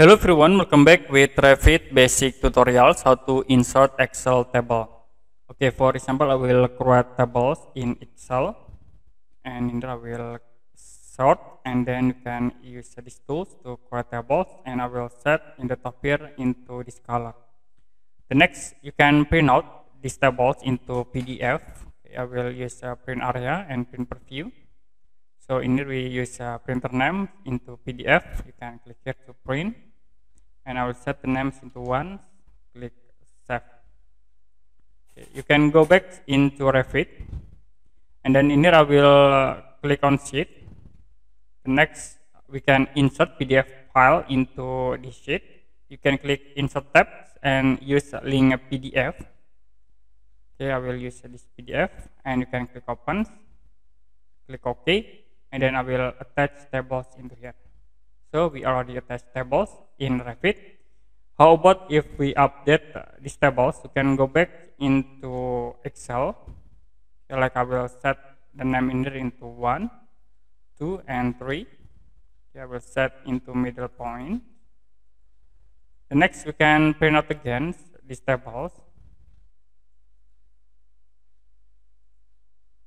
Hello everyone, welcome back with Revit basic tutorials how to insert Excel table. Okay, for example, I will create tables in Excel and in there I will sort and then you can use these tools to create tables and I will set in the top here into this color. The next, you can print out these tables into PDF. I will use a print area and print preview. So in here we use a printer name into PDF. You can click here to print and I will set the names into one click save. Okay, you can go back into Revit and then in here I will uh, click on sheet. Next we can insert PDF file into this sheet. You can click insert tab and use link a PDF okay I will use this PDF and you can click open click OK. And then I will attach tables into here so we already attached tables in Revit. How about if we update these tables? You can go back into Excel. So like I will set the name in there into 1, 2, and 3. I will set into middle point. The next we can print out again these tables.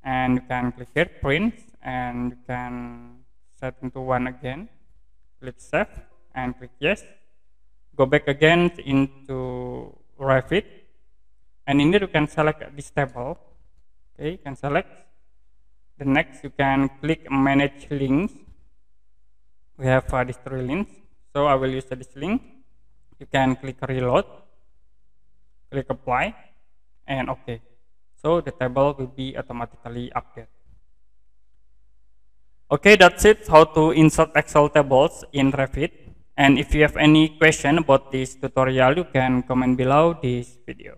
And you can click here, print, and you can set into 1 again click save and click yes go back again into Revit and in here you can select this table. Okay you can select. The next you can click manage links. We have uh, these three links. So I will use this link. You can click reload. Click apply. And okay. So the table will be automatically updated Okay, that's it, how to insert Excel tables in Revit. And if you have any question about this tutorial, you can comment below this video.